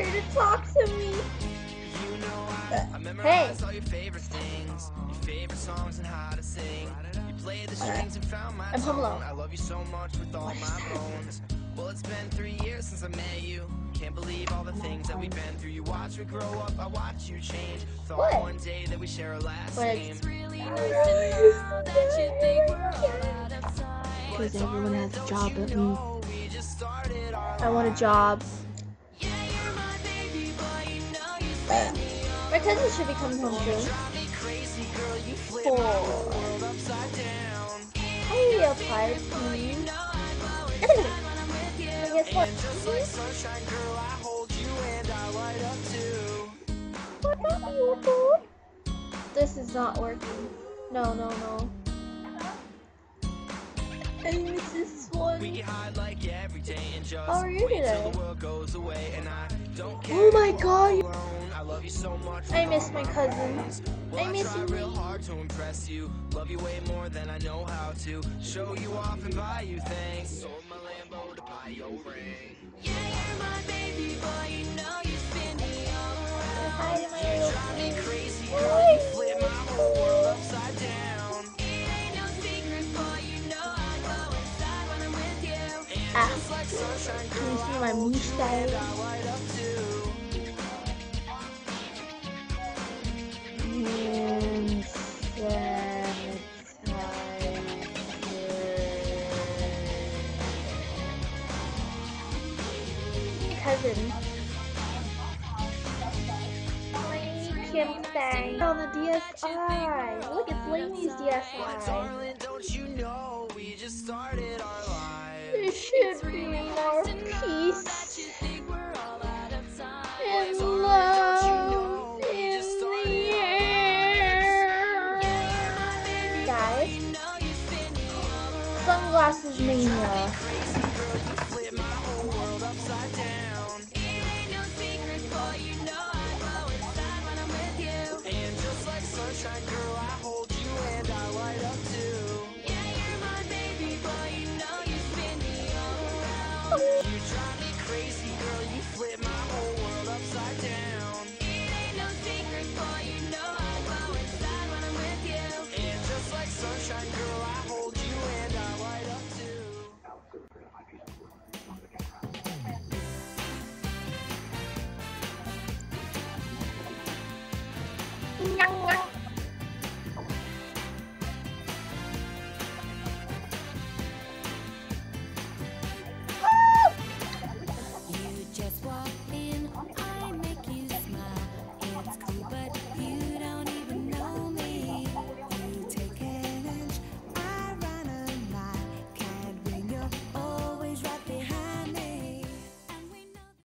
to talk to me. Hey. all your favorite things, your favorite songs and how to sing. You played the strings and found my I'm home tone. alone. I love you so much with all my bones. Well, it's been three years since I met you. Can't believe all the things that we've been through. You watch me grow up, I watch you change. Thought What? one day that we share a last But name. Because everyone has a job but me. We just started our I want a job. Uh, my cousin should be coming home soon. crazy girl, you flip Four. world upside down. Hey, please. And guess what? Just like sunshine, girl, I hold you and I light up too. This is not working. No, no, no. And this one? like every day and just How are you today? the world goes away and I don't care. Oh my god, you- alone. I love you so much. I miss my my cousin. I Well, miss try you. real hard to impress you. Love you way more than I know how to. Show you off and buy you things. Sold my Lambo to buy your ring. Hi to my little Drive me friend. crazy, girl. You flip my whole world upside down. Ah, Just like sunshine, can you girl, see I my hold you mustache? and I light up too. Cousin. Kim Sang on the DSi. Look, it's Lanie's DSi. This should be more peace and love in the air. Guys, sunglasses mania. nhăng